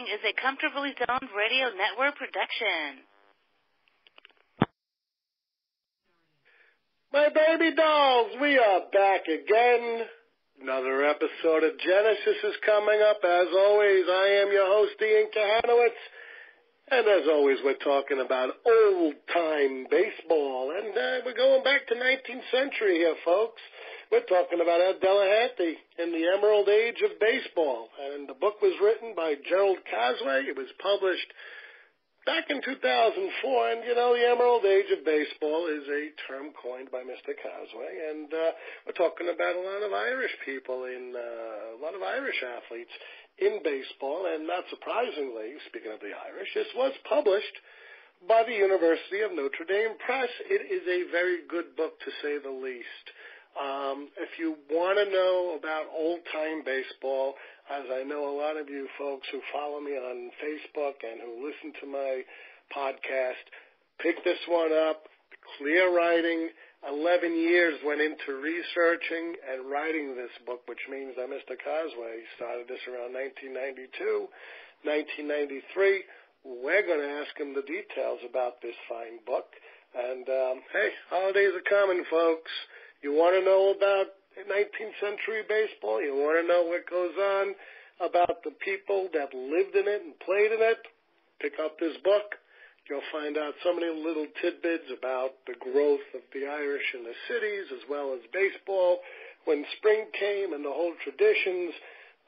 Is a Comfortably Zoned Radio Network production. My baby dolls, we are back again. Another episode of Genesis is coming up. As always, I am your host, Ian Kahanowitz. And as always, we're talking about old time baseball. And uh, we're going back to 19th century here, folks. We're talking about Ed Delahanty in the Emerald Age of Baseball. And the book was written by Jerrold Casway. It was published back in 2004, and you know, the Emerald Age of Baseball is a term coined by Mr. Casway, and uh, we're talking about a lot of Irish people in uh, a lot of Irish athletes in baseball, and not surprisingly, speaking of the Irish, this was published by the University of Notre Dame Press. It is a very good book, to say the least. Um, if you want to know about old time baseball, as I know a lot of you folks who follow me on Facebook and who listen to my podcast, pick this one up. Clear writing. 11 years went into researching and writing this book, which means that Mr. Casway started this around 1992, 1993. We're going to ask him the details about this fine book. And um, hey, holidays are coming, folks. You want to know about 19th century baseball, you want to know what goes on about the people that lived in it and played in it, pick up this book. You'll find out so many little tidbits about the growth of the Irish in the cities as well as baseball when spring came and the whole traditions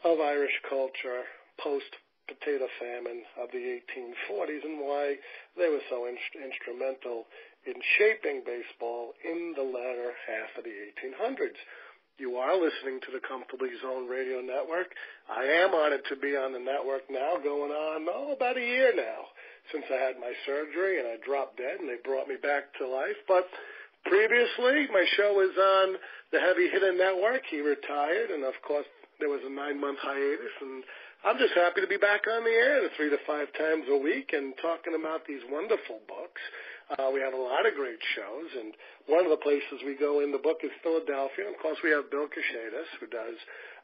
of Irish culture post potato famine of the 1840s and why they were so in- instrumental in shaping baseball in the latter half of the 1800s. You are listening to the Comfortably Zoned Radio Network. I am honored to be on the network now, going on, oh, about a year now since I had my surgery and I dropped dead and they brought me back to life. But previously, my show was on the Heavy Hitter Network. He retired, and of course, there was a nine month hiatus. And I'm just happy to be back on the air three to five times a week and talking about these wonderful books. Uh, we have a lot of great shows, and one of the places we go in the book is Philadelphia. And of course, we have Bill Kashadis, who does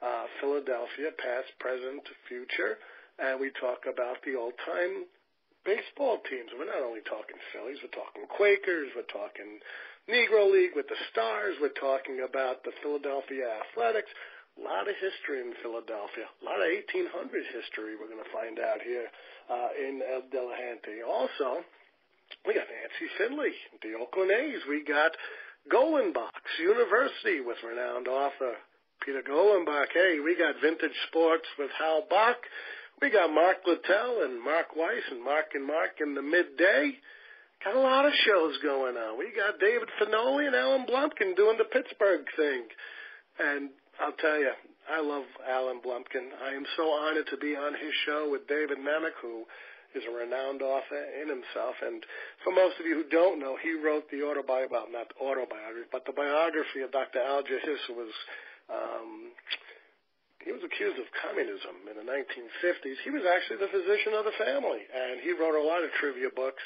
uh, Philadelphia, past, present, future, and we talk about the old-time baseball teams. We're not only talking Phillies, we're talking Quakers, we're talking Negro League with the Stars, we're talking about the Philadelphia Athletics. A lot of history in Philadelphia, a lot of 1800 history we're going to find out here uh, in Ed Delahanty. Also, we got Nancy Finley, the Oakland A's. We got Golenbock's University with renowned author Peter Golenbock. Hey, we got Vintage Sports with Hal Bock. We got Mark Littell and Mark Weiss and Mark and Mark in the midday. Got a lot of shows going on. We got David Finoli and Alan Blumpkin doing the Pittsburgh thing. And I'll tell you, I love Alan Blumpkin. I am so honored to be on his show with David Nemec, who is a renowned author in himself. And for most of you who don't know, he wrote the autobiography, well, not autobiography, but the biography of Dr. Alger Hiss, was, um, he was accused of communism in the 1950s. He was actually the physician of the family, and he wrote a lot of trivia books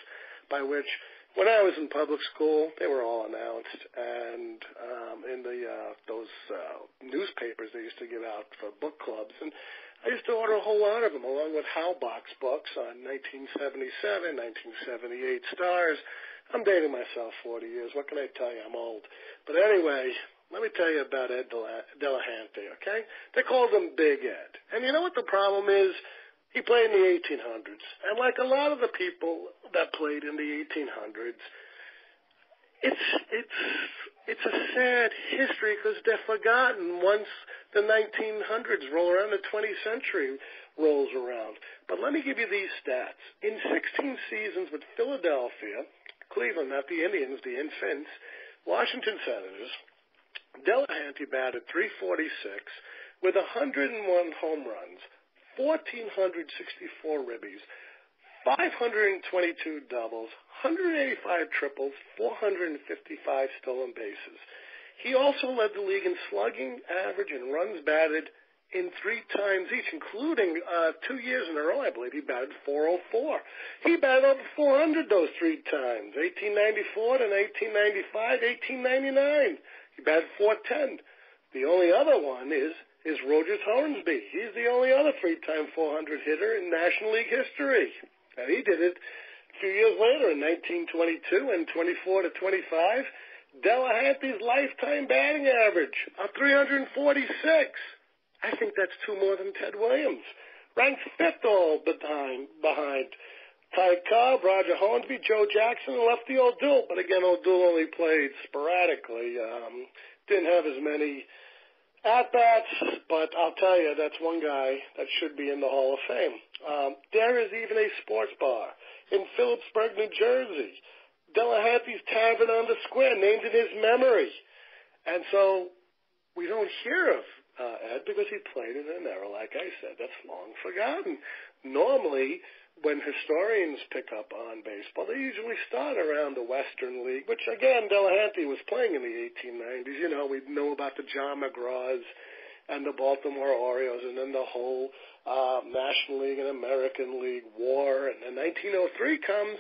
by which when I was in public school, they were all announced, and um, in the uh, those uh, newspapers they used to give out for book clubs, and I used to order a whole lot of them, along with Hal Bock's books on 1977, 1978 stars. I'm dating myself 40 years. What can I tell you? I'm old. But anyway, let me tell you about Ed Delahanty, okay? They called him Big Ed. And you know what the problem is? He played in the 1800s. And like a lot of the people that played in the 1800s, it's, it's, it's a sad history because they're forgotten once the 1900s roll around, the 20th century rolls around. But let me give you these stats. In 16 seasons with Philadelphia, Cleveland, not the Indians, the Infants, Washington Senators, Delahanty batted 346 with 101 home runs, 1,464 ribbies, 522 doubles, 185 triples, 455 stolen bases. He also led the league in slugging, average, and runs batted in three times each, including uh, two years in a row, I believe. He batted 404. He batted over 400 those three times, 1894 to 1895, 1899. He batted 410. The only other one is is Rogers Hornsby. He's the only other three-time 400 hitter in National League history. And he did it a few years later in 1922 and 24 to 25. Delahanty's lifetime batting average of 346. I think that's two more than Ted Williams. Ranked fifth all behind, behind Ty Cobb, Roger Hornsby, Joe Jackson, and Lefty O'Doul. But again, O'Doul only played sporadically. Um, didn't have as many at bats, but I'll tell you, that's one guy that should be in the Hall of Fame. Um, there is even a sports bar in Phillipsburg, New Jersey. Delahanty's Tavern on the Square, named in his memory. And so we don't hear of uh, Ed because he played in an era, like I said, that's long forgotten. Normally, when historians pick up on baseball, they usually start around the Western League, which again, Delahanty was playing in the 1890s. You know, we know about the John McGraws and the Baltimore Orioles, and then the whole uh, National League and American League war. And then 1903 comes,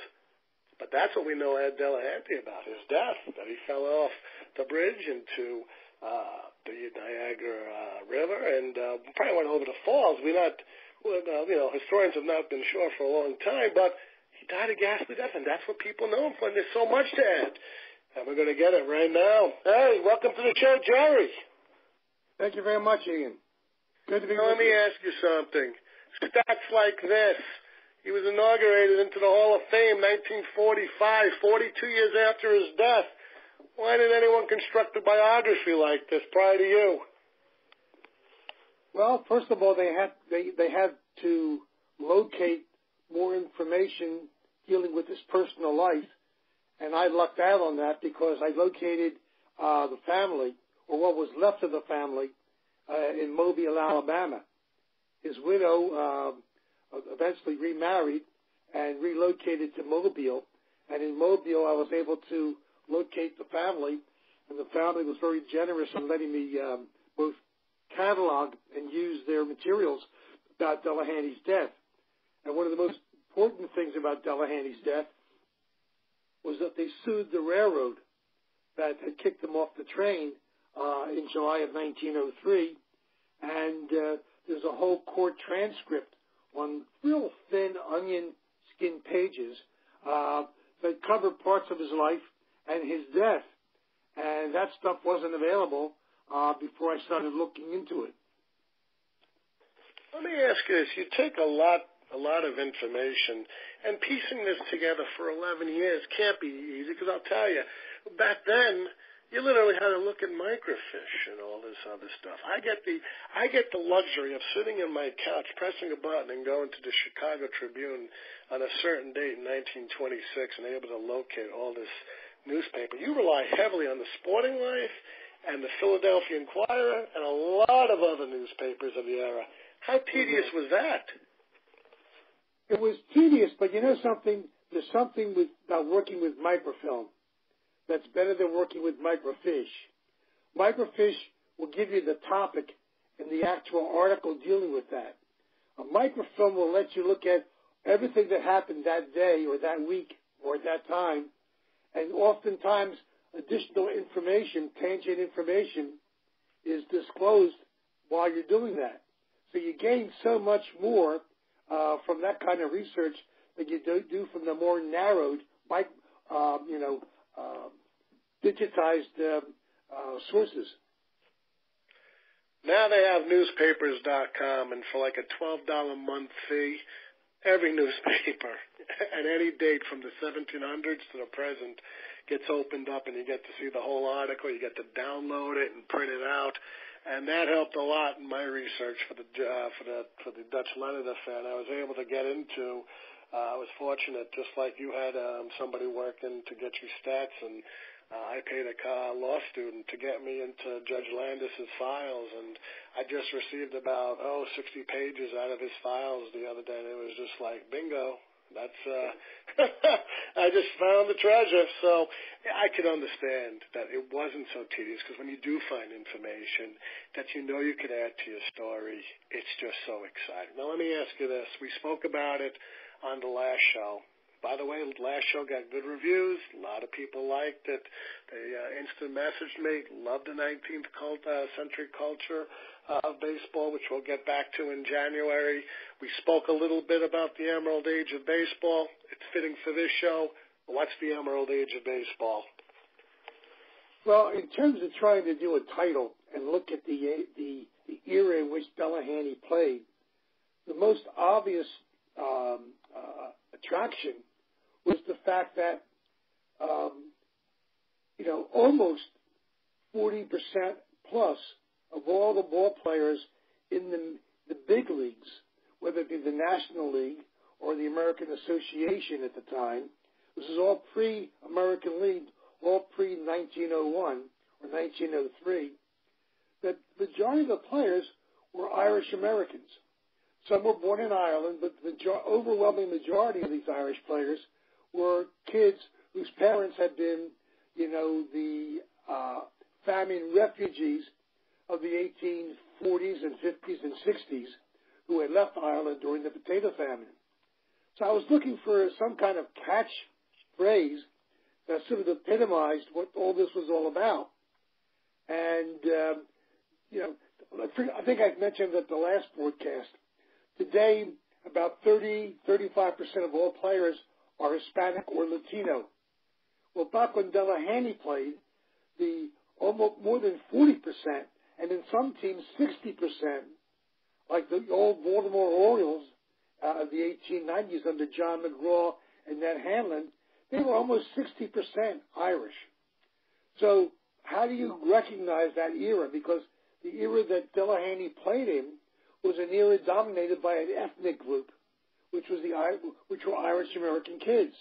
but that's what we know Ed Delahanty about his death, that he fell off the bridge into uh, the Niagara uh, River and uh, probably went over the falls. We're not well, you know, historians have not been sure for a long time, but he died a ghastly death, and that's what people know him for. And there's so much to add. And we're going to get it right now. Hey, welcome to the show, Jerry. Thank you very much, Ian. Good to be now, with let me you. ask you something. Stats like this. He was inaugurated into the Hall of Fame 1945, 42 years after his death. Why did anyone construct a biography like this prior to you? Well, first of all, they had they they had to locate more information dealing with his personal life, and I lucked out on that because I located uh, the family or what was left of the family uh, in Mobile, Alabama. His widow uh, eventually remarried and relocated to Mobile, and in Mobile I was able to locate the family, and the family was very generous in letting me um, both catalog and use their materials about Delahanty's death. And one of the most important things about Delahanty's death was that they sued the railroad that had kicked them off the train uh, in July of 1903. And uh, there's a whole court transcript on real thin onion skin pages uh, that cover parts of his life and his death. And that stuff wasn't available uh, before I started looking into it. Let me ask you this: You take a lot, a lot of information, and piecing this together for 11 years can't be easy. Because I'll tell you, back then you literally had to look at microfiche and all this other stuff. I get the I get the luxury of sitting on my couch, pressing a button, and going to the Chicago Tribune on a certain date in 1926, and able to locate all this newspaper. You rely heavily on the Sporting Life and the Philadelphia Inquirer and a lot of other newspapers of the era. How tedious was that? It was tedious, but you know something? There's something with, about working with microfilm that's better than working with microfiche. Microfiche will give you the topic and the actual article dealing with that. A microfilm will let you look at everything that happened that day or that week or at that time, and oftentimes additional information, tangent information, is disclosed while you're doing that. So you gain so much more uh, from that kind of research than you do, do from the more narrowed, uh, you know, uh, digitized uh, sources. Now they have newspapers.com, and for like a $12 a month fee, every newspaper at any date from the 1700s to the present gets opened up, and you get to see the whole article. You get to download it and print it out, and that helped a lot in my research for the uh, for the for the Dutch Leonard affair. I was able to get into. Uh, I was fortunate, just like you had um, somebody working to get you stats and uh, I paid a uh, law student to get me into Judge Landis's files, and I just received about oh 60 pages out of his files the other day, and it was just like bingo. That's uh, I just found the treasure. So I could understand that it wasn't so tedious because when you do find information that you know you could add to your story, it's just so exciting. Now let me ask you this: We spoke about it on the last show, by the way, last show got good reviews. A lot of people liked it. They uh, instant messaged me, loved the 19th cult, uh, century culture uh, of baseball, which we'll get back to in January. We spoke a little bit about the Emerald Age of baseball. It's fitting for this show. What's the Emerald Age of baseball? Well, in terms of trying to do a title and look at the the, the era in which Delahanty played, the most obvious um, uh, attraction fact that, um, you know, almost 40% plus of all the ball players in the, the big leagues, whether it be the National League or the American Association at the time, this is all pre-American League, all pre-1901 or 1903, that the majority of the players were Irish Americans. Some were born in Ireland, but the overwhelming majority of these Irish players were kids whose parents had been, you know, the uh, famine refugees of the 1840s and 50s and 60s who had left Ireland during the potato famine. So I was looking for some kind of catch phrase that sort of epitomized what all this was all about. And, um, you know, I think I mentioned at the last broadcast, today about 30, 35% of all players are Hispanic or Latino. Well, back when Delahanty played, the almost more than 40%, and in some teams 60%, like the old Baltimore Orioles uh, of the 1890s under John McGraw and Ned Hanlon, they were almost 60% Irish. So how do you recognize that era? Because the era that Delahanty played in was an era dominated by an ethnic group which was the which were Irish American kids,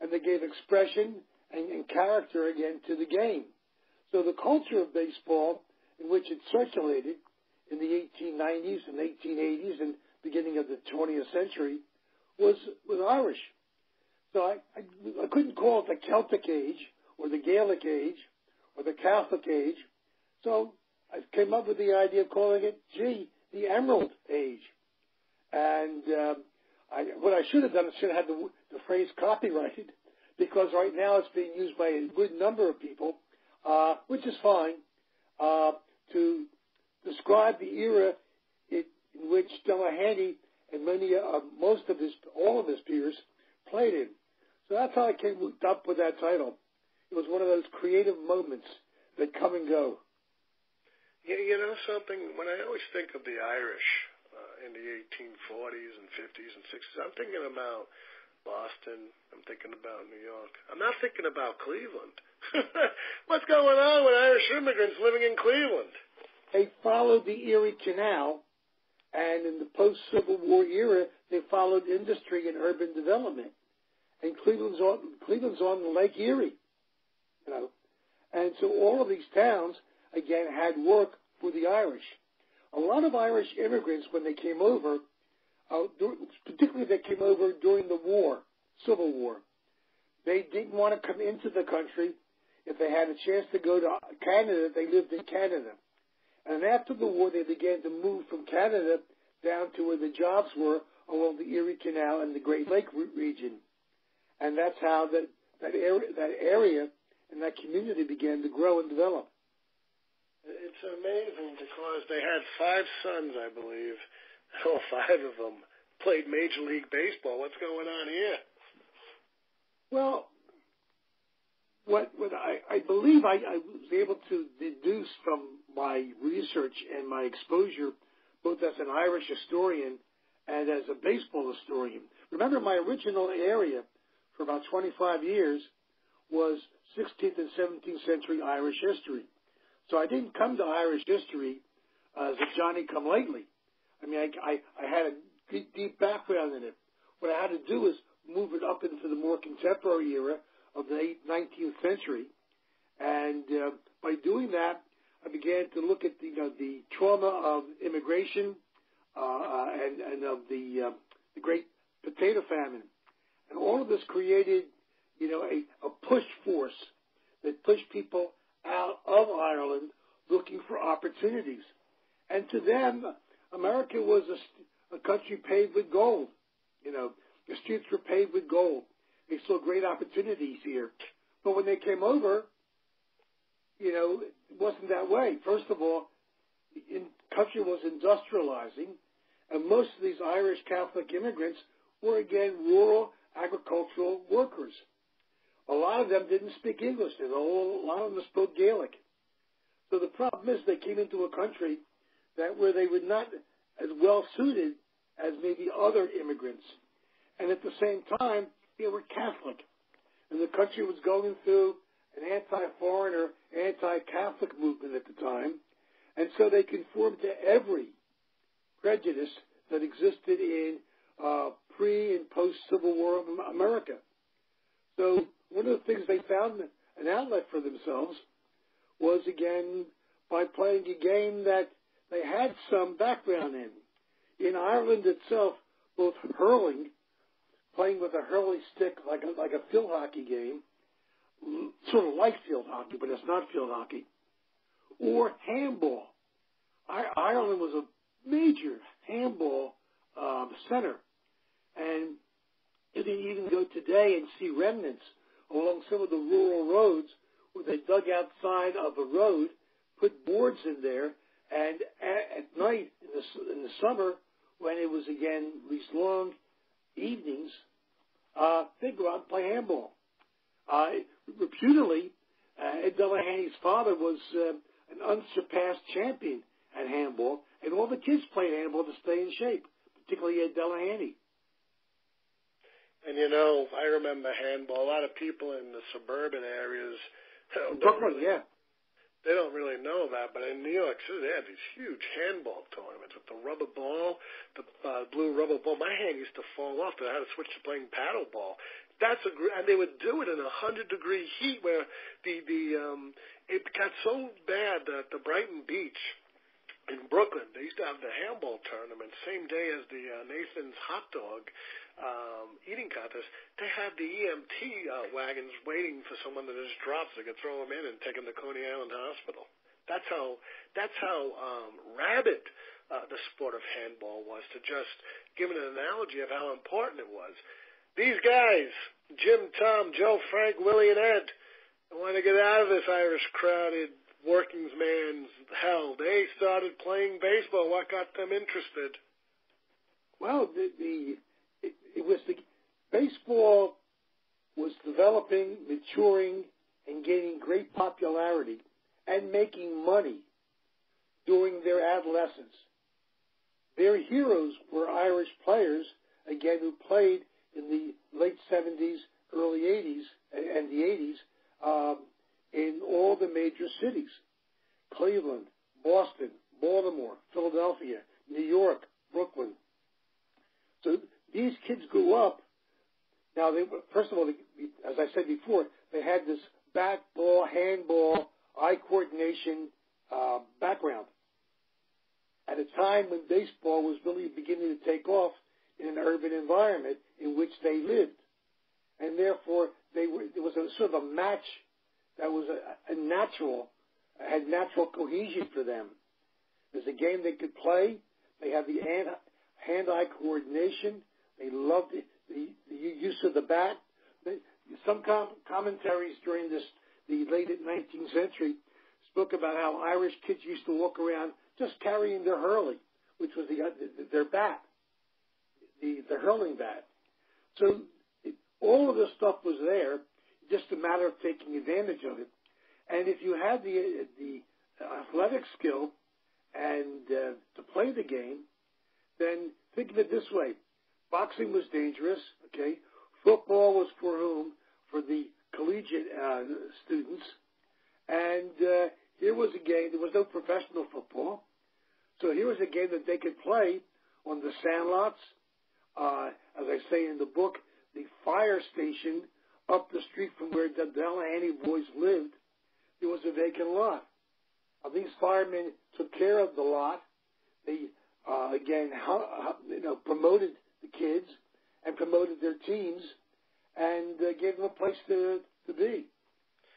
and they gave expression and, and character again to the game. So the culture of baseball, in which it circulated in the 1890s and 1880s and beginning of the 20th century, was was Irish. So I, I, I couldn't call it the Celtic age or the Gaelic age or the Catholic age. So I came up with the idea of calling it, gee, the Emerald Age. And um, I, what I should have done is should have had the, the phrase copyrighted because right now it's being used by a good number of people, uh, which is fine, uh, to describe the era in, in which Delahanty and many, uh, most of his, all of his peers played in. So that's how I came up with that title. It was one of those creative moments that come and go. Yeah, you know something. When I always think of the Irish, in the 1840s and 50s and 60s. I'm thinking about Boston. I'm thinking about New York. I'm not thinking about Cleveland. What's going on with Irish immigrants living in Cleveland? They followed the Erie Canal, and in the post-Civil War era, they followed industry and urban development. And Cleveland's on Cleveland's on Lake Erie, you know, and so all of these towns again had work for the Irish a lot of Irish immigrants, when they came over, uh, particularly they came over during the war, Civil War, they didn't want to come into the country. If they had a chance to go to Canada, they lived in Canada. And after the war, they began to move from Canada down to where the jobs were along the Erie Canal and the Great Lake region. And that's how that, that, area, that area and that community began to grow and develop. It's amazing because they had five sons, I believe. All five of them played Major League Baseball. What's going on here? Well, what what I, I believe I, I was able to deduce from my research and my exposure, both as an Irish historian and as a baseball historian. Remember, my original area for about 25 years was 16th and 17th century Irish history. So I didn't come to Irish history uh, as a Johnny come lately. I mean, I, I, I had a deep, deep background in it. What I had to do was move it up into the more contemporary era of the 19th century. And uh, by doing that, I began to look at the, you know, the trauma of immigration uh, uh, and, and of the, uh, the great potato famine. And all of this created, you know, a, a push force that pushed people out of Ireland looking for opportunities. And to them, America was a, a country paved with gold. You know, The streets were paved with gold. They saw great opportunities here. But when they came over, you know, it wasn't that way. First of all, the country was industrializing, and most of these Irish Catholic immigrants were again rural agricultural workers. A lot of them didn't speak English. A lot of them spoke Gaelic. So the problem is they came into a country that where they were not as well suited as maybe other immigrants. And at the same time, they were Catholic. And the country was going through an anti-foreigner, anti-Catholic movement at the time. And so they conformed to every prejudice that existed in uh, pre and post Civil War America. So one of the things they found an outlet for themselves was again by playing a game that they had some background in. In Ireland itself, both hurling, playing with a hurley stick like a, like a field hockey game, sort of like field hockey, but it's not field hockey, or handball. I, Ireland was a major handball um, center, and you can even go today and see remnants along some of the rural roads where they dug outside of a road, put boards in there, and at, at night in the, in the summer, when it was again these long evenings, uh, they'd go out and play handball. Uh, reputedly, uh, Ed Delahanty's father was uh, an unsurpassed champion at handball, and all the kids played handball to stay in shape, particularly Ed Delahanty. And you know, I remember handball. A lot of people in the suburban areas, Brooklyn, really, yeah, they don't really know that. But in New York City, they have these huge handball tournaments with the rubber ball, the uh, blue rubber ball. My hand used to fall off. I had to switch to playing paddle ball. That's a and they would do it in a hundred degree heat where the the um it got so bad that the Brighton Beach in Brooklyn, they used to have the handball tournament same day as the uh, Nathan's hot dog um, eating contest. They had the EMT uh, wagons waiting for someone that just drops. They could throw them in and take them to Coney Island Hospital. That's how that's how um, rabid uh, the sport of handball was. To just give an analogy of how important it was. These guys, Jim, Tom, Joe, Frank, Willie, and Ed, want to get out of this Irish crowded working's man's hell. They started playing baseball. What got them interested? Well, the, the it, was the baseball was developing, maturing, and gaining great popularity and making money during their adolescence. Their heroes were Irish players, again, who played in the late 70s, early 80s, and the 80s. Um, in all the major cities Cleveland, Boston, Baltimore, Philadelphia, New York, Brooklyn. So these kids grew up. Now, they, first of all, as I said before, they had this bat ball, handball, eye coordination uh, background. At a time when baseball was really beginning to take off in an urban environment in which they lived, and therefore they were, there was a sort of a match that was a, a natural, had natural cohesion for them. There's a game they could play. They had the hand, hand-eye coordination. They loved the, the, the use of the bat. Some com- commentaries during this the late 19th century spoke about how Irish kids used to walk around just carrying their hurley, which was the, their bat, the, the hurling bat. So it, all of this stuff was there just a matter of taking advantage of it. And if you had the the athletic skill and uh, to play the game, then think of it this way: boxing was dangerous. Okay, football was for whom? For the collegiate uh, students. And uh, here was a game. There was no professional football, so here was a game that they could play on the sandlots. Uh, as I say in the book, the fire station up the street from where the Delahanty boys lived, was a vacant lot. Uh, these firemen took care of the lot. They, uh, again, you know, promoted the kids and promoted their teams and uh, gave them a place to, to be.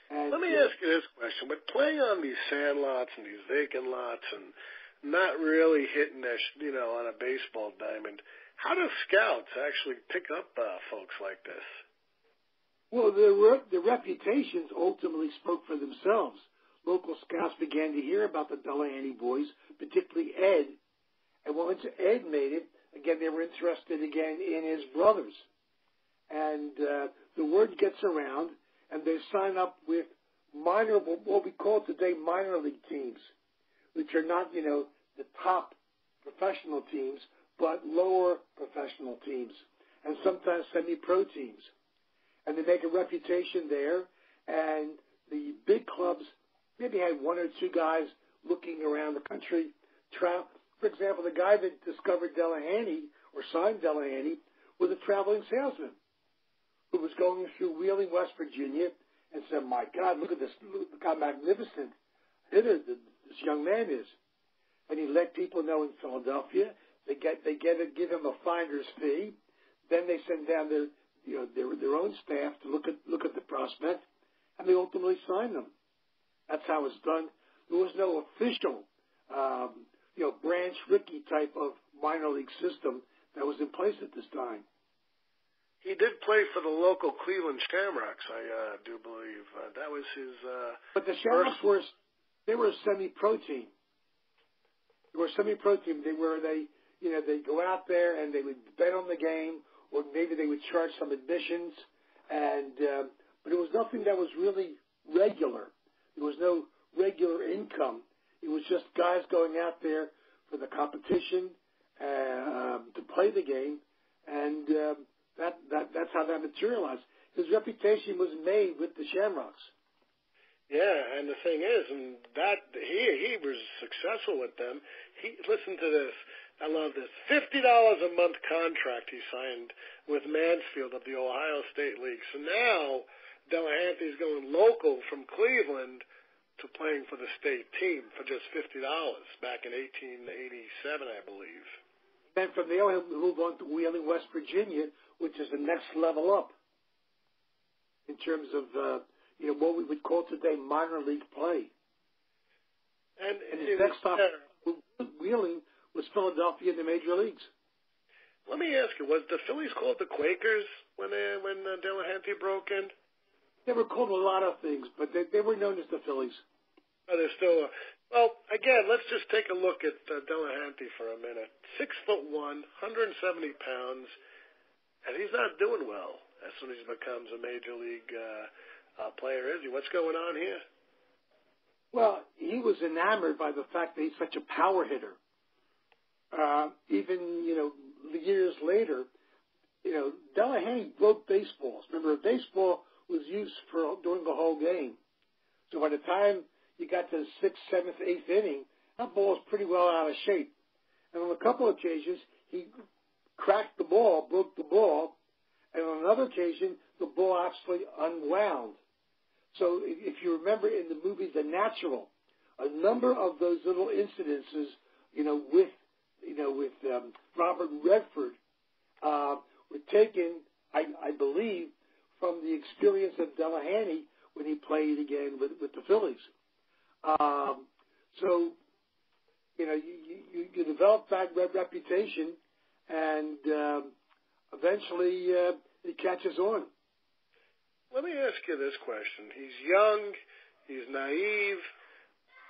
And, Let me ask you this question. But playing on these sand lots and these vacant lots and not really hitting this, you know, on a baseball diamond, how do scouts actually pick up uh, folks like this? Well, their their reputations ultimately spoke for themselves. Local scouts began to hear about the Delahanty boys, particularly Ed, and once Ed made it, again they were interested again in his brothers, and uh, the word gets around, and they sign up with minor, what we call today minor league teams, which are not you know the top professional teams, but lower professional teams, and sometimes semi-pro teams and they make a reputation there. And the big clubs maybe had one or two guys looking around the country. Tra- for example, the guy that discovered Delahanty or signed Delahanty was a traveling salesman who was going through Wheeling, West Virginia, and said, "My God, look at this! Look how magnificent this young man is." And he let people know in Philadelphia. They get they get give him a finder's fee. Then they send down their you know, their, their own staff to look at, look at the prospect, and they ultimately sign them. That's how it's done. There was no official, um, you know, Branch Rickey type of minor league system that was in place at this time. He did play for the local Cleveland Shamrocks, I uh, do believe. Uh, that was his. Uh, but the Shamrocks were they were a semi-pro team. They were a semi-pro team. They were they you know they go out there and they would bet on the game or maybe they would charge some admissions, and uh, but it was nothing that was really regular. There was no regular income. It was just guys going out there for the competition uh, to play the game, and uh, that that that's how that materialized. His reputation was made with the Shamrocks. Yeah, and the thing is, and that he he was successful with them. He listen to this. I love this. Fifty dollars a month contract he signed with Mansfield of the Ohio State League. So now Delahanty's going local from Cleveland to playing for the state team for just fifty dollars back in eighteen eighty seven, I believe. Then from there he'll move on to Wheeling, West Virginia, which is the next level up in terms of uh, you know what we would call today minor league play. And, and his next stop, Wheeling was Philadelphia in the major leagues. Let me ask you: Was the Phillies called the Quakers when they, when uh, Delahanty broke in? They were called a lot of things, but they, they were known as the Phillies. Oh, they're still. Uh, well, again, let's just take a look at uh, Delahanty for a minute. Six foot one, 170 pounds, and he's not doing well as soon as he becomes a major league uh, uh, player, is he? What's going on here? Well, he was enamored by the fact that he's such a power hitter uh, even you know years later, you know Delahanty broke baseballs. Remember, baseball was used for during the whole game. So by the time you got to the sixth, seventh, eighth inning, that ball was pretty well out of shape. And on a couple of occasions, he cracked the ball, broke the ball, and on another occasion, the ball actually unwound. So if you remember in the movie The Natural, a number of those little incidences, you know, with you know, with um, Robert Redford uh, were taken, I, I believe, from the experience of Delahanty when he played again with, with the Phillies. Um, so, you know, you, you, you develop that reputation, and um, eventually uh, it catches on. Let me ask you this question. He's young, he's naive,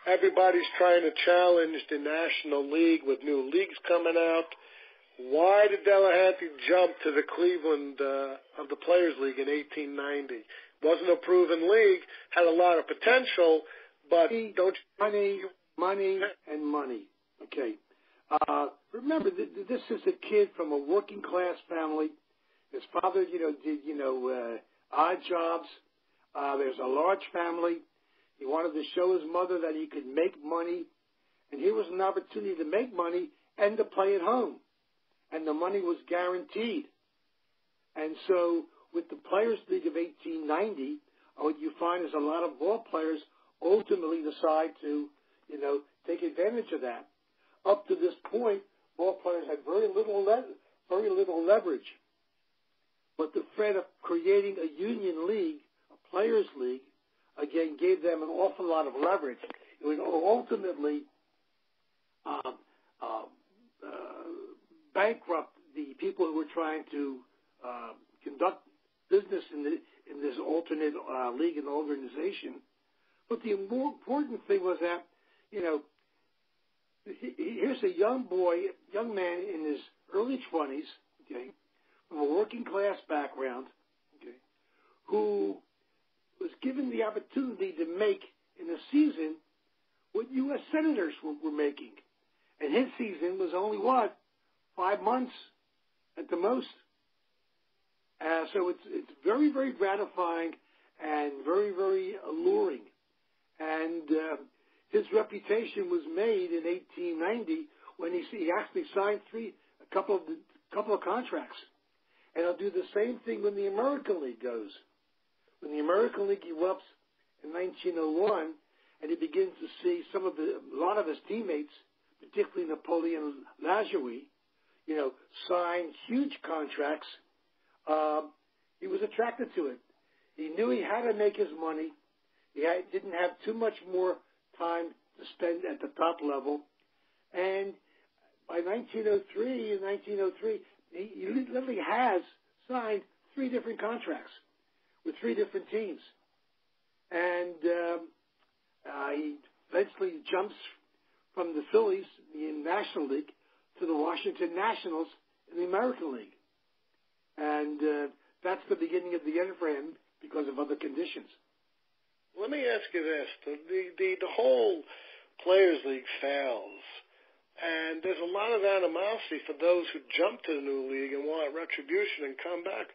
Everybody's trying to challenge the National League with new leagues coming out. Why did Delahanty jump to the Cleveland uh, of the Players League in 1890? Wasn't a proven league, had a lot of potential, but money, don't money, money, and money. Okay. Uh, remember, th- this is a kid from a working class family. His father, you know, did you know uh, odd jobs. Uh, there's a large family. He wanted to show his mother that he could make money, and here was an opportunity to make money and to play at home. And the money was guaranteed. And so, with the Players League of 1890, uh, what you find is a lot of ball players ultimately decide to, you know, take advantage of that. Up to this point, ball players had very little le- very little leverage. But the threat of creating a union league, a players league, again gave them an awful lot of leverage. It would ultimately um, uh, uh, bankrupt the people who were trying to uh, conduct business in the in this alternate uh, league and organization. But the more important thing was that, you know, here's a young boy, young man in his early 20s, okay, from a working class background, okay, who was given the opportunity to make in a season what U.S. senators were, were making. And his season was only what? Five months at the most. Uh, so it's it's very very gratifying and very very alluring, and uh, his reputation was made in 1890 when he he actually signed three a couple of couple of contracts, and he'll do the same thing when the American League goes. When the American League erupts in 1901, and he begins to see some of the a lot of his teammates, particularly Napoleon Lajoie, you know, sign huge contracts um, he was attracted to it. He knew he had to make his money. He had, didn't have too much more time to spend at the top level. And by 1903, in 1903, he, he literally has signed three different contracts with three different teams. And um, uh, he eventually jumps from the Phillies, in the National League, to the Washington Nationals in the American League and uh, that's the beginning of the end for him because of other conditions. Let me ask you this: the the, the whole Players League fails, and there's a lot of animosity for those who jump to the new league and want retribution and come back.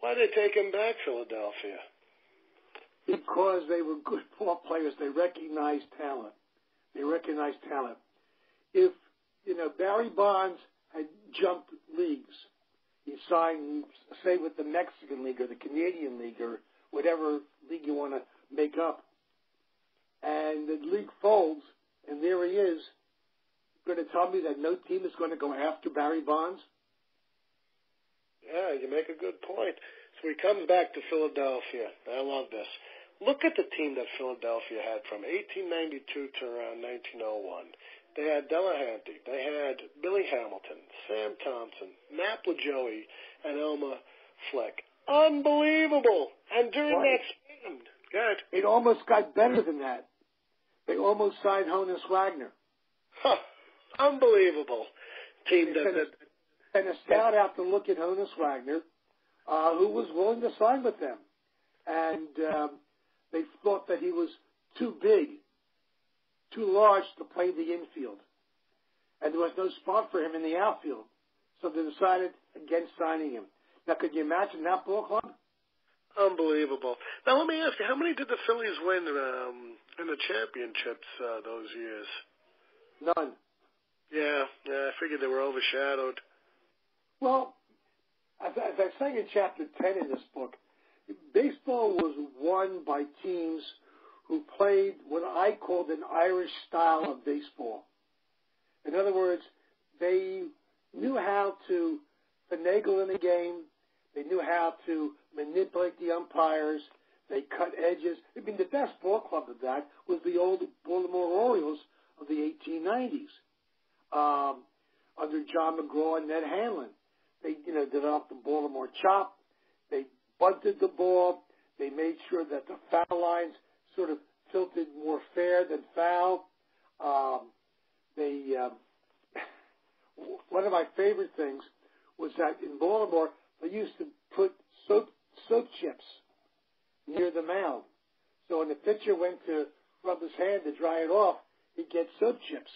Why did they take him back, Philadelphia? Because they were good ball players. They recognized talent. They recognized talent. If you know Barry Bonds had jumped leagues you sign, say, with the Mexican League or the Canadian League or whatever league you want to make up, and the league folds, and there he is, going to tell me that no team is going to go after Barry Bonds? Yeah, you make a good point. So he comes back to Philadelphia. I love this. Look at the team that Philadelphia had from 1892 to around 1901. They had Delahanty. They had Billy Hamilton, Sam Thompson, Nap Lajoie, and Elmer Flick. Unbelievable! And during right. that span, good. It almost got better than that. They almost signed Honus Wagner. Huh. Unbelievable. Team that, that and a scout out to look at Honus Wagner, uh, who was willing to sign with them, and um, they thought that he was too big too large to play the infield. And there was no spot for him in the outfield. So they decided against signing him. Now, could you imagine that ball club? Unbelievable. Now, let me ask you, how many did the Phillies win um, in the championships uh, those years? None. Yeah, yeah, I figured they were overshadowed. Well, as, as I say in chapter 10 in this book, baseball was won by teams – who played what I called an Irish style of baseball. In other words, they knew how to finagle in the game. They knew how to manipulate the umpires. They cut edges. I mean, the best ball club of that was the old Baltimore Orioles of the 1890s, um, under John McGraw and Ned Hanlon. They, you know, developed the Baltimore chop. They bunted the ball. They made sure that the foul lines sort of tilted more fair than foul. Um, they um, one of my favorite things was that in Baltimore they used to put soap soap chips near the mound. So when the pitcher went to rub his hand to dry it off, he'd get soap chips.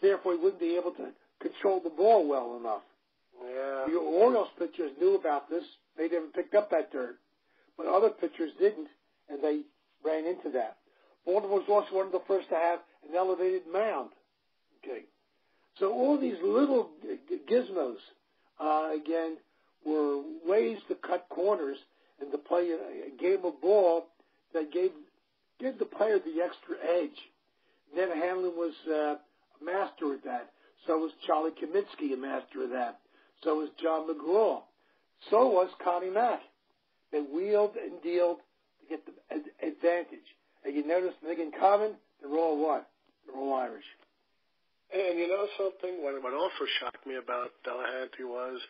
Therefore, he wouldn't be able to control the ball well enough. Yeah. The Orioles pitchers knew about this. They never picked up that dirt. But other pitchers didn't, and they ran into that. Baltimore was also one of the first to have an elevated mound. Okay. So all these little gizmos, uh, again, were ways to cut corners and to play a, a game of ball that gave gave the player the extra edge. Ned Hanlon was uh, a master at that. So was Charlie Comiskey, a master of that. So was John McGraw. So was Connie Mack. They wheeled and dealed to get the advantage. And you notice the thing in common, they're all what? They're all Irish. And you know something? What, what also shocked me about Delahanty was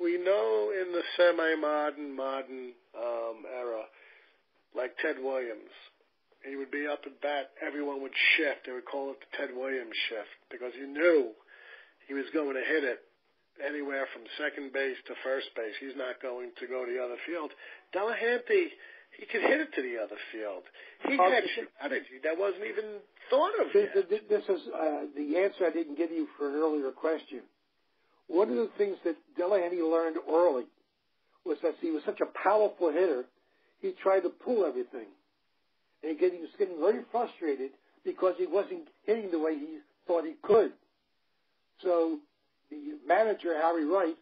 we know in the semi-modern, modern um, era, like Ted Williams, he would be up at bat, everyone would shift. They would call it the Ted Williams shift because you knew he was going to hit it anywhere from second base to first base. He's not going to go to the other field. Delahanty, he could hit it to the other field. He had strategy that wasn't even thought of this, yet. This is uh, the answer I didn't give you for an earlier question. One of the things that Delahanty learned early was that he was such a powerful hitter, he tried to pull everything. And he was getting very frustrated because he wasn't hitting the way he thought he could. So the manager, Harry Wright,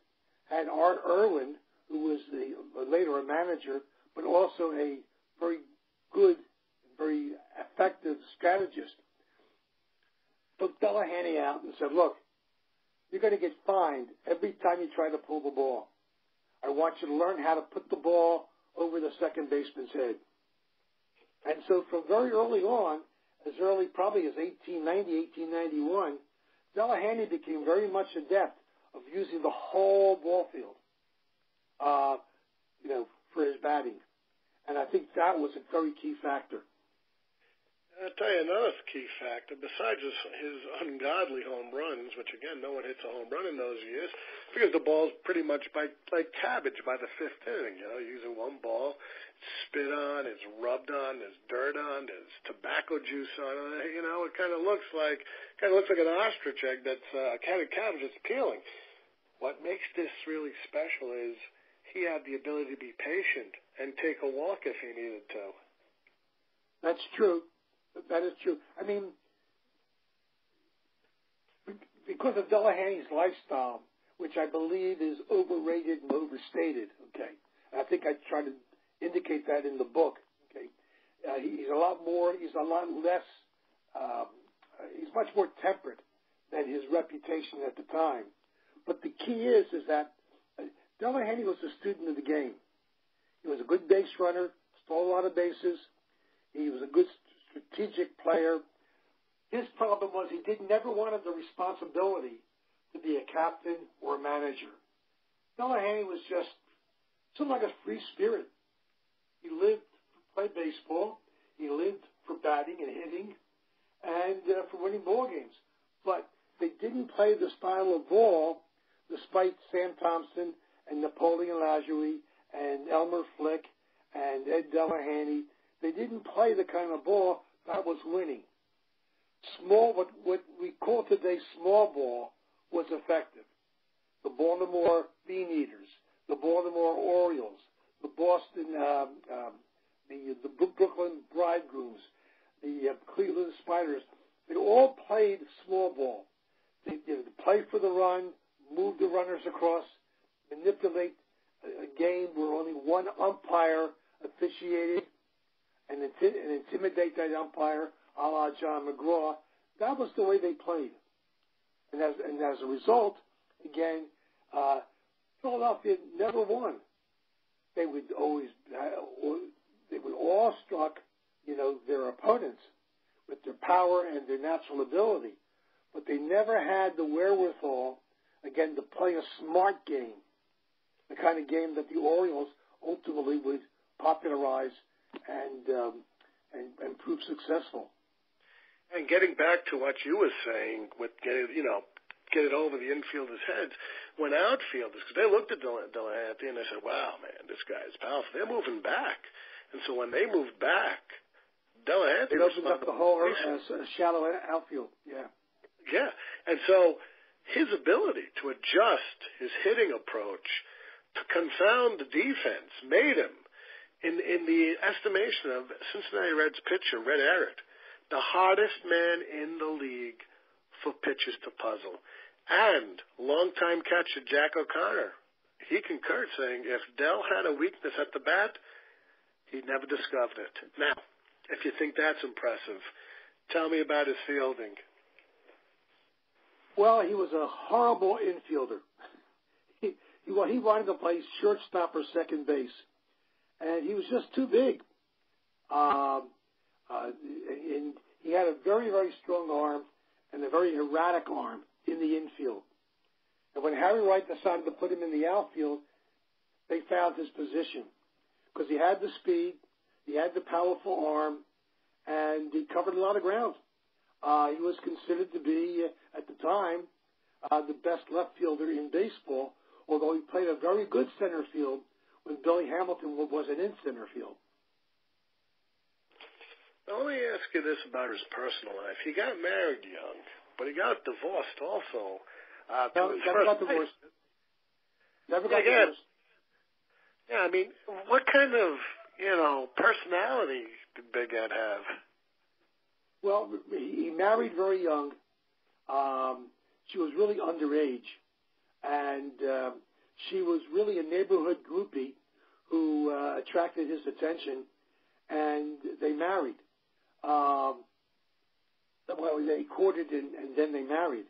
had Art Irwin, who was the, later a manager, but also a very good, very effective strategist, took Delahanty out and said, look, you're going to get fined every time you try to pull the ball. I want you to learn how to put the ball over the second baseman's head. And so from very early on, as early probably as 1890, 1891, Delahanty became very much adept of using the whole ball field, uh, you know, for his batting. And I think that was a very key factor. I'll tell you another key factor, besides his, his ungodly home runs, which again, no one hits a home run in those years, because the ball's pretty much by, like cabbage by the fifth inning, you know, using one ball, spit on, it's rubbed on, there's dirt on, there's tobacco juice on you know, it kind of looks like, kind of looks like an ostrich egg that's, uh, a can of cabbage that's peeling. What makes this really special is he had the ability to be patient and take a walk if he needed to. That's true. That is true. I mean, because of Delahanty's lifestyle, which I believe is overrated and overstated. Okay, I think I try to indicate that in the book. Okay, uh, he's a lot more. He's a lot less. Um, he's much more temperate than his reputation at the time. But the key is, is that uh, Delahanty was a student of the game. He was a good base runner, stole a lot of bases. He was a good strategic player. His problem was he did never wanted the responsibility to be a captain or a manager. Delahanty was just sort of like a free spirit. He lived to play baseball. He lived for batting and hitting and uh, for winning ball games. But they didn't play the style of ball despite Sam Thompson and Napoleon Lajoie and Elmer Flick and Ed Delahanty. They didn't play the kind of ball that was winning. Small, what, what we call today small ball, was effective. The Baltimore Bean Eaters, the Baltimore Orioles, the Boston, um, um, the the Brooklyn Bridegrooms, the uh, Cleveland Spiders, they all played small ball. They, they play for the run, move the runners across, manipulate a, a game where only one umpire officiated, and, inti- and intimidate that umpire, a la John McGraw. That was the way they played. And as, and as a result, again, uh, Philadelphia never won. They would always, uh, they would awestruck, you know, their opponents with their power and their natural ability. But they never had the wherewithal, again, to play a smart game, the kind of game that the Orioles ultimately would popularize and um, and, and prove successful. And getting back to what you were saying with getting, you know, get it over the infielders' heads, when outfielders, because they looked at Delahanty and they said, wow, man, this guy is powerful. They're moving back. And so when they moved back, Delahanty it opened up the whole uh, shallow outfield. Yeah. Yeah. And so his ability to adjust his hitting approach to confound the defense made him in in the estimation of Cincinnati Reds pitcher Red Ehret, the hardest man in the league for pitchers to puzzle. And longtime catcher Jack O'Connor, he concurred saying if Dell had a weakness at the bat, he'd never discovered it. Now, if you think that's impressive, tell me about his fielding. Well, he was a horrible infielder. he, well, he wanted to play shortstop or second base and he was just too big. Um, uh, and he had a very, very strong arm, and a very erratic arm in the infield. And when Harry Wright decided to put him in the outfield, they found his position because he had the speed, he had the powerful arm, and he covered a lot of ground. Uh, he was considered to be, uh, at the time, uh, the best left fielder in baseball, although he played a very good center field when Billy Hamilton wasn't in center field. Now, let me ask you this about his personal life. He got married young, but he got divorced also. Uh, no, never got divorced. Never got yeah, divorced. Yeah, I mean, what kind of, you know, personality did Big Ed have? Well, he married very young. Um, she was really underage, and uh, she was really a neighborhood groupie who uh, attracted his attention, and they married. Um, well, they courted and, and then they married.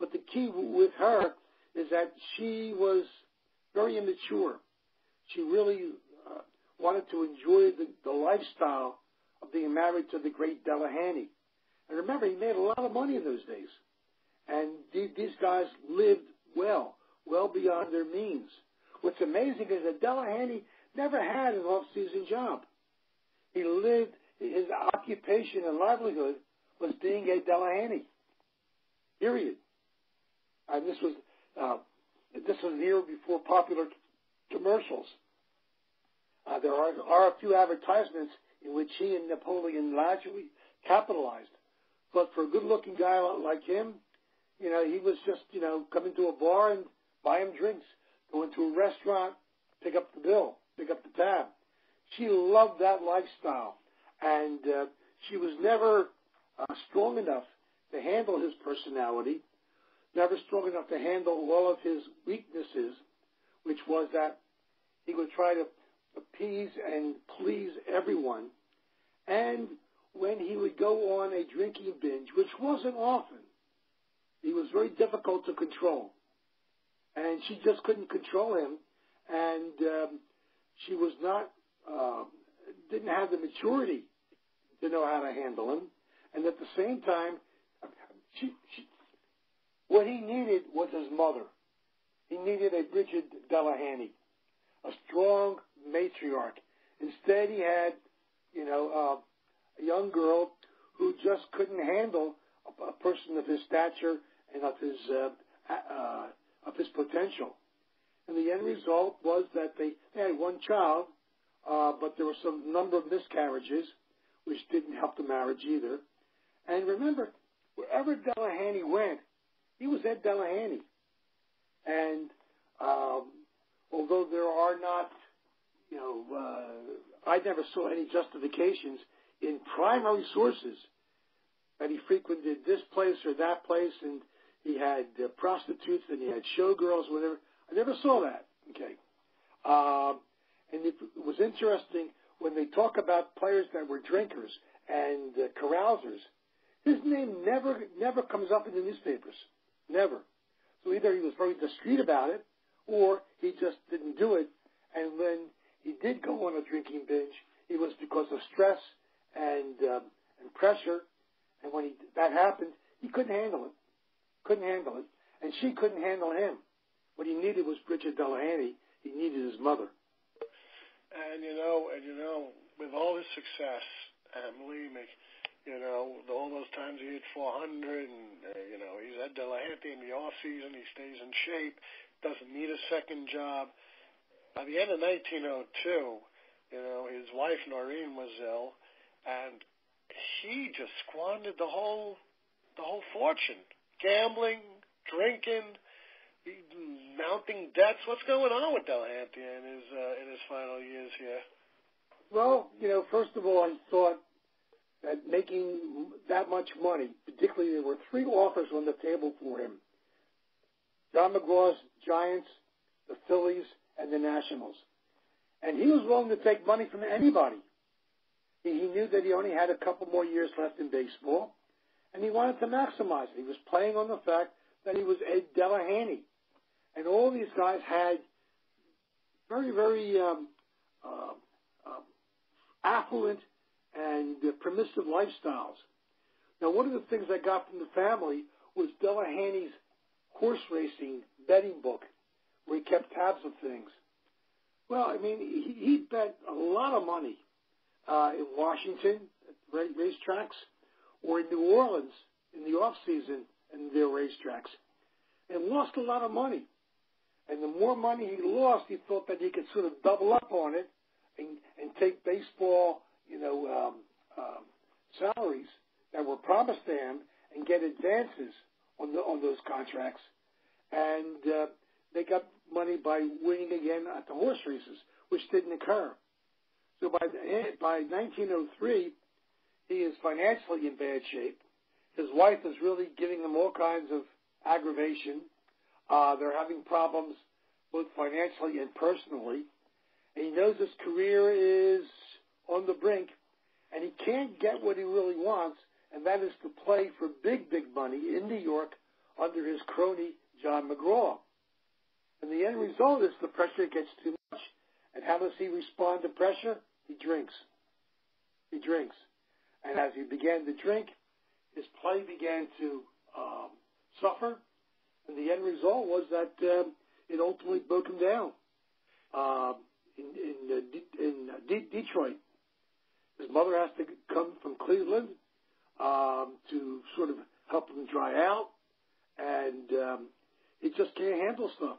But the key with her is that she was very immature. She really uh, wanted to enjoy the, the lifestyle of being married to the great Delahanty. And remember, he made a lot of money in those days. And these guys lived well, well beyond their means. What's amazing is that Delahanty never had an off-season job. He lived, his occupation and livelihood was being a Delahanty. Period. And this was, uh, this was the year before popular commercials. Uh, there are, are a few advertisements in which he and Napoleon Lajoie capitalized. But for a good-looking guy like him, you know, he was just, you know, coming to a bar and buy him drinks, go into a restaurant, pick up the bill, pick up the tab. She loved that lifestyle, and uh, she was never uh, strong enough to handle his personality, never strong enough to handle all of his weaknesses, which was that he would try to appease and please everyone. And when he would go on a drinking binge, which wasn't often, he was very difficult to control. And she just couldn't control him. And um, she was not, uh, didn't have the maturity to know how to handle him. And at the same time, she, she, what he needed was his mother. He needed a Bridget Delahanty, a strong matriarch. Instead, he had, you know, uh, a young girl who just couldn't handle a, a person of his stature and of his uh, of his potential. And the end result was that they, they had one child, uh, but there were some number of miscarriages, which didn't help the marriage either. And remember, wherever Delahanty went, he was Ed Delahanty. And um, although there are not, you know, uh, I never saw any justifications in primary sources that he frequented this place or that place and he had uh, prostitutes and he had showgirls, whatever. I never saw that. Okay. Um, and it was interesting when they talk about players that were drinkers and uh, carousers. His name never never comes up in the newspapers. Never. So either he was very discreet about it, or he just didn't do it. And when he did go on a drinking binge, it was because of stress and um, and pressure. And when he, that happened, he couldn't handle it. Couldn't handle it, and she couldn't handle him. What he needed was Bridget Delahanty. He needed his mother. And you know, and you know, with all his success, and believe me, you know, all those times he hit 400, and uh, you know, he's at Delahanty in the off season. He stays in shape, doesn't need a second job. By the end of 1902, you know, his wife Norine was ill, and he just squandered the whole the whole fortune, gambling, drinking, mounting debts. What's going on with Delahanty in his uh, in his final years here? Well, you know, first of all, I thought that making that much money, particularly there were three offers on the table for him. John McGraw's Giants, the Phillies, and the Nationals. And he was willing to take money from anybody. He, he knew that he only had a couple more years left in baseball, and he wanted to maximize it. He was playing on the fact that he was Ed Delahanty. And all these guys had very, very um, uh, uh, affluent and uh, permissive lifestyles. Now, one of the things I got from the family was Delahanty's horse racing betting book, where he kept tabs of things. Well, I mean, he, he bet a lot of money uh, in Washington at racetracks, or in New Orleans in the off season and their racetracks, and lost a lot of money. And the more money he lost, he thought that he could sort of double up on it and, and take baseball, you know, um, um, salaries that were promised to him and get advances on the, on those contracts. And uh, they got money by winning again at the horse races, which didn't occur. So by the, by 1903, he is financially in bad shape. His wife is really giving him all kinds of aggravation. Uh, they're having problems both financially and personally. And he knows his career is on the brink, and he can't get what he really wants, and that is to play for big, big money in New York under his crony, John McGraw. And the end result is the pressure gets too much. And how does he respond to pressure? He drinks. He drinks. And as he began to drink, his play began to um, suffer. And the end result was that um, it ultimately broke him down uh, in, in, uh, in uh, Detroit. His mother has to come from Cleveland um, to sort of help him dry out. And um, he just can't handle stuff.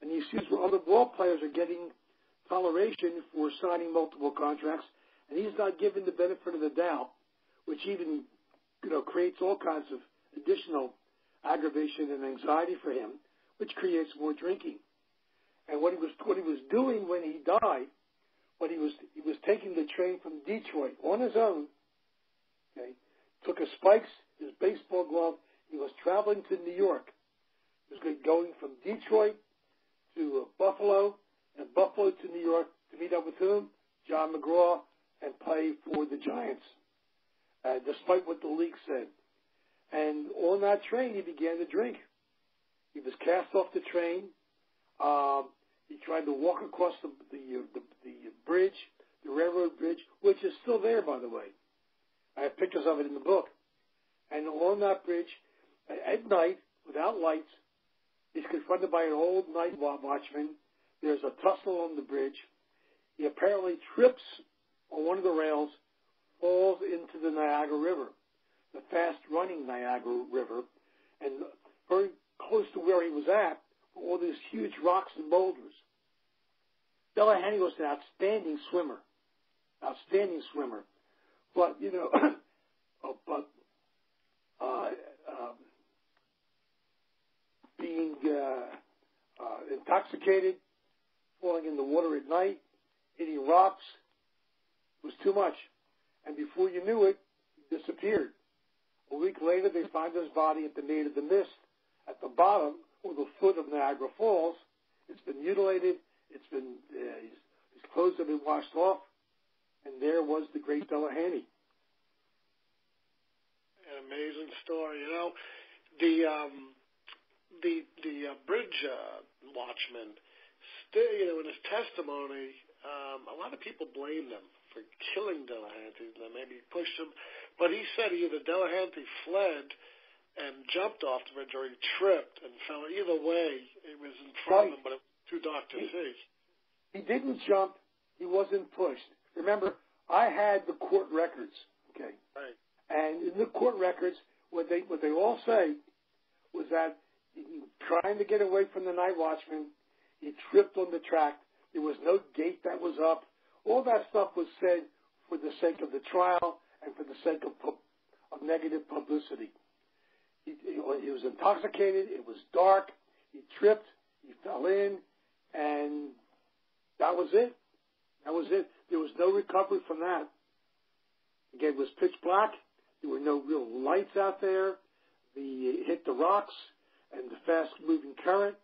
And he sees where other ball players are getting toleration for signing multiple contracts, and he's not given the benefit of the doubt, which even you know creates all kinds of additional aggravation and anxiety for him, which creates more drinking. And what he was what he was doing when he died, what he was he was taking the train from Detroit on his own. Okay, took his spikes, his baseball glove. He was traveling to New York. He was going from Detroit to uh, Buffalo and Buffalo to New York to meet up with whom? John McGraw and play for the Giants, uh, despite what the league said. And on that train, he began to drink. He was cast off the train. Um, he tried to walk across the, the, the, the bridge, the railroad bridge, which is still there, by the way. I have pictures of it in the book. And on that bridge, at night, without lights, he's confronted by an old night watchman there's a tussle on the bridge. He apparently trips on one of the rails, falls into the Niagara River, the fast running Niagara River, and very close to where he was at were all these huge rocks and boulders. Delahanty was an outstanding swimmer, outstanding swimmer, but you know, oh, but uh, um, being uh, uh, intoxicated falling in the water at night, hitting rocks. Was too much. And before you knew it, he disappeared. A week later, they find his body at the Maid of the Mist at the bottom or the foot of Niagara Falls. It's been mutilated. It's been uh, his, his clothes have been washed off, and there was the great Delahanty. An amazing story. You know, the um, the the uh, bridge uh, watchman still, you know, in his testimony, um, a lot of people blame them for killing Delahanty. They maybe pushed him, but he said either Delahanty fled and jumped off the bridge, or he tripped and fell. Either way, it was in front right. of him, but it was too dark to he, see. He didn't jump. He wasn't pushed. Remember, I had the court records. Okay. Right. And in the court records, what they what they all say was that trying to get away from the night watchman, he tripped on the track. There was no gate that was up. All that stuff was said for the sake of the trial and for the sake of, of negative publicity. He, he was intoxicated. It was dark. He tripped. He fell in, and that was it. That was it. There was no recovery from that. Again, it was pitch black. There were no real lights out there. The hit the rocks and the fast moving current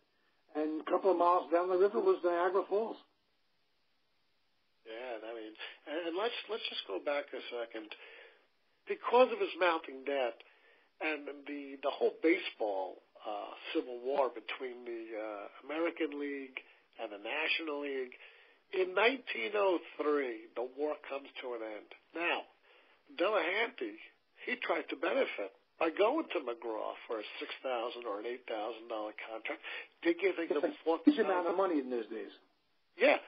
and a couple of miles down the river was Niagara Falls. Yeah, I mean, and let's let's just go back a second. Because of his mounting debt and the the whole baseball uh, civil war between the uh, American League and the National League, in 1903 the war comes to an end. Now, Delahanty he tried to benefit by going to McGraw for a six thousand or an eight thousand dollar contract. They're giving them four huge amount of money in those days. Yeah,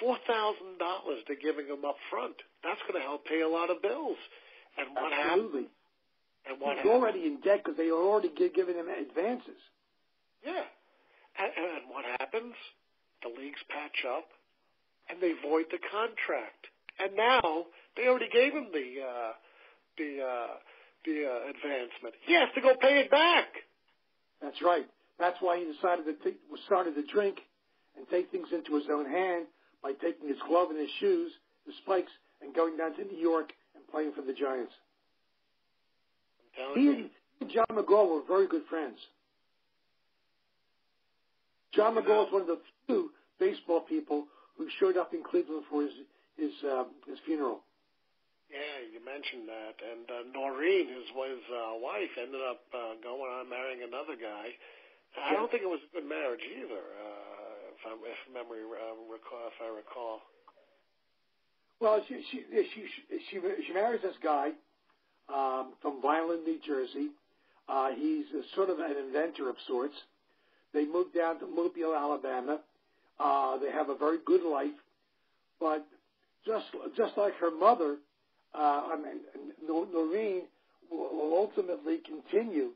four thousand dollars they're giving them up front. That's going to help pay a lot of bills. And what Absolutely. happened? And what He's happened? already in debt because they are already gi- giving him advances. Yeah. And, and what happens? The leagues patch up, and they void the contract. And now they already gave him the uh, the uh, the uh, advancement. He has to go pay it back. That's right. That's why he decided to take, started to drink and take things into his own hand by taking his glove and his shoes, his spikes, and going down to New York and playing for the Giants. He and John McGraw were very good friends. John McGraw was one of the few baseball people who showed up in Cleveland for his his uh, his funeral. Yeah, you mentioned that. And uh, Norine, his, his uh, wife, ended up uh, going on marrying another guy. I don't think it was a good marriage either, uh, if, I'm, if memory uh, recall, if I recall. Well, she she she she, she marries this guy um, from Vineland, New Jersey. Uh, he's a, sort of an inventor of sorts. They moved down to Mobile, Alabama. Uh, they have a very good life, but just just like her mother, uh, I mean, Nor- Norine will ultimately continue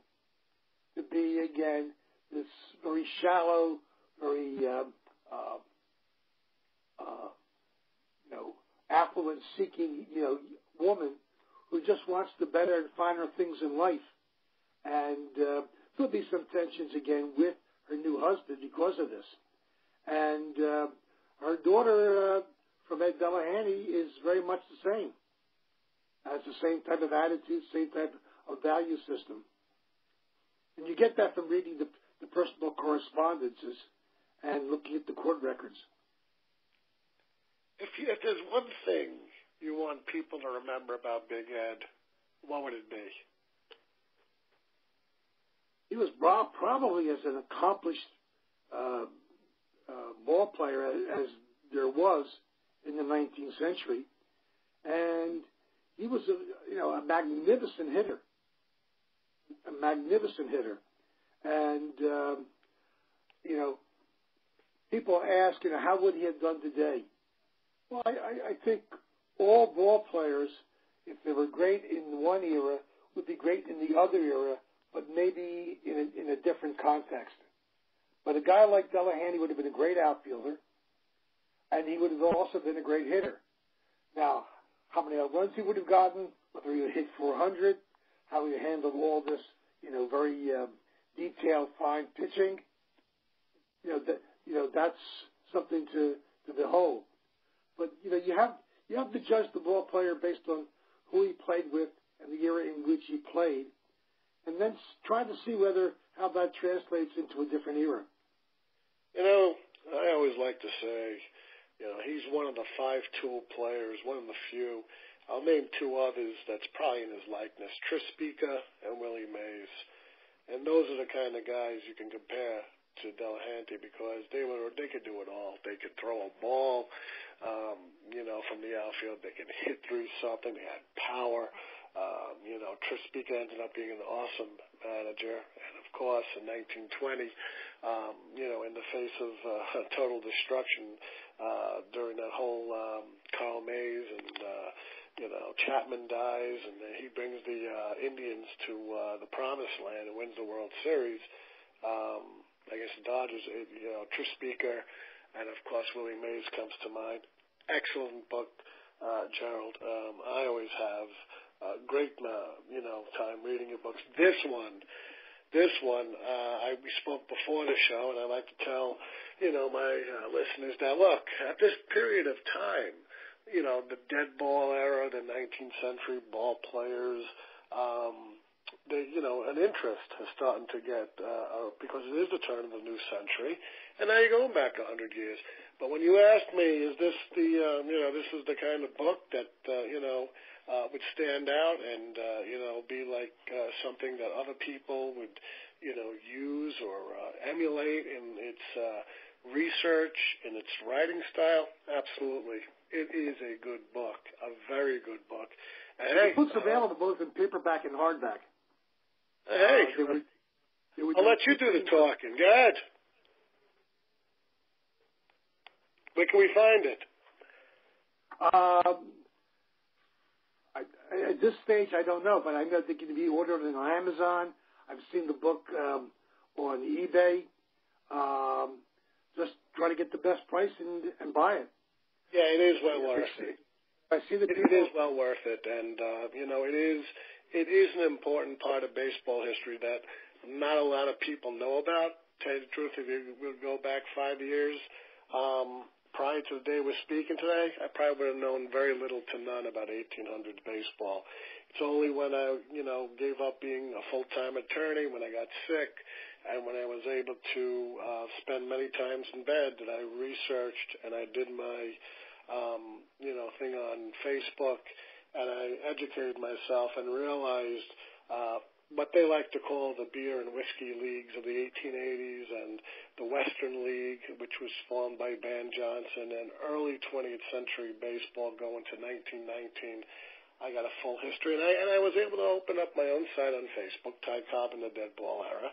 to be again this very shallow, very um, uh, uh, you know affluent seeking you know woman who just wants the better and finer things in life, and uh, there'll be some tensions again with her new husband because of this, and uh, her daughter uh, from Ed Delahanty is very much the same. Has the same type of attitude, same type of value system. And you get that from reading the, the personal correspondences and looking at the court records. If, you, if there's one thing you want people to remember about Big Ed, what would it be? He was probably as an accomplished uh, uh, ball player as, as there was in the 19th century, and he was a you know a magnificent hitter, a magnificent hitter, and um, you know people ask you know how would he have done today? Well, I, I, I think all ball players, if they were great in one era, would be great in the other era, but maybe in a, in a different context. But a guy like Delahanty would have been a great outfielder, and he would have also been a great hitter. Now, how many runs he would have gotten, whether he would hit 400, how he handled all this, you know, very um, detailed, fine pitching. You know, that you know that's something to to behold. But you know, you have you have to judge the ball player based on who he played with and the era in which he played, and then try to see whether how that translates into a different era. You know, I always like to say, you know, he's one of the five tool players, one of the few. I'll name two others that's probably in his likeness, Tris Speaker and Willie Mays. And those are the kind of guys you can compare to Delahanty because they were they could do it all. They could throw a ball, um, you know, from the outfield. They could hit through something. They had power. Um, you know, Speaker ended up being an awesome manager, and of course, in 1920, um, you know, in the face of uh, total destruction uh, during that whole um, Carl Mays and uh, you know Chapman dies, and then he brings the uh, Indians to uh, the Promised Land and wins the World Series. Um, I guess the Dodgers, uh, you know, Tris Speaker, and of course Willie Mays comes to mind. Excellent book, uh, Jerrold. Um, I always have a great, uh, you know, time reading your books. This one, this one, uh, I we spoke before the show, and I like to tell, you know, my uh, listeners that look at this period of time, you know, the dead ball era, the 19th century ball players. Um, the, you know, an interest is starting to get, uh, uh, because it is the turn of the new century, and now you're going back a hundred years. But when you ask me, is this the, um, you know, this is the kind of book that, uh, you know, uh, would stand out and, uh, you know, be like uh, something that other people would, you know, use or uh, emulate in its, uh, research, in its writing style, absolutely. It is a good book, a very good book. And the book's available both in paperback and hardback. Hey, uh, would, would I'll let you do the talking. Go ahead. Where can we find it? Um, I, at this stage, I don't know, but I know they can be ordered on Amazon. I've seen the book um, on eBay. Um, just try to get the best price and, and buy it. Yeah, it is well worth it. I see the people. It is well worth it, and uh, you know, it is it is an important part of baseball history that not a lot of people know about. Tell you the truth, if you would go back five years um, prior to the day we're speaking today, I probably would have known very little to none about 1800s baseball. It's only when I, you know, gave up being a full-time attorney, when I got sick, and when I was able to uh, spend many times in bed that I researched and I did my um, you know, thing on Facebook, and I educated myself and realized uh, what they like to call the beer and whiskey leagues of the 1880s and the Western League, which was formed by Ban Johnson, and early 20th century baseball going to 1919. I got a full history, and I and I was able to open up my own site on Facebook, Ty Cobb in the Dead Ball Era,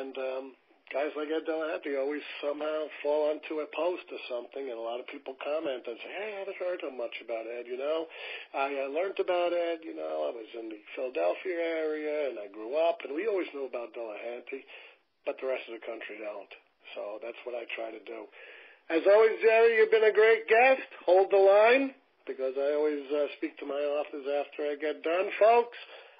and um, guys like Ed Delahanty always somehow fall onto a post or something, and a lot of people comment and say, "Hey, I haven't heard much about Ed. You know, I uh, learned about Ed. You know, I was in the Philadelphia area, and I grew up, and we always knew about Delahanty, but the rest of the country don't. So that's what I try to do. As always, Jerry, you've been a great guest. Hold the line because I always uh, speak to my authors after I get done, folks.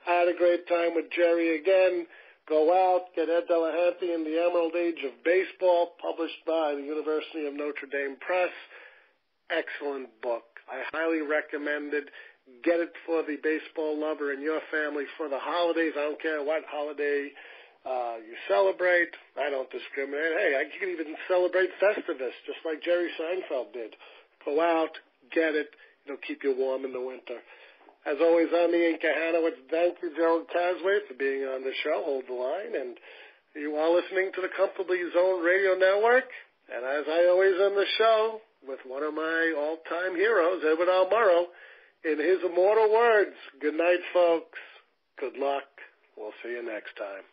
I had a great time with Jerry again. Go out, get Ed Delahanty in the Emerald Age of Baseball, published by the University of Notre Dame Press. Excellent book. I highly recommend it. Get it for the baseball lover in your family for the holidays. I don't care what holiday uh, you celebrate. I don't discriminate. Hey, I can even celebrate Festivus, just like Jerry Seinfeld did. Go out, get it. It'll keep you warm in the winter. As always, I'm Ian Kahanowitz. Thank you, Jerrold Casway, for being on the show. Hold the line. And you are listening to the Comfortably Zoned Radio Network. And as I always end the show with one of my all-time heroes, Edward R. Murrow, in his immortal words, good night, folks. Good luck. We'll see you next time.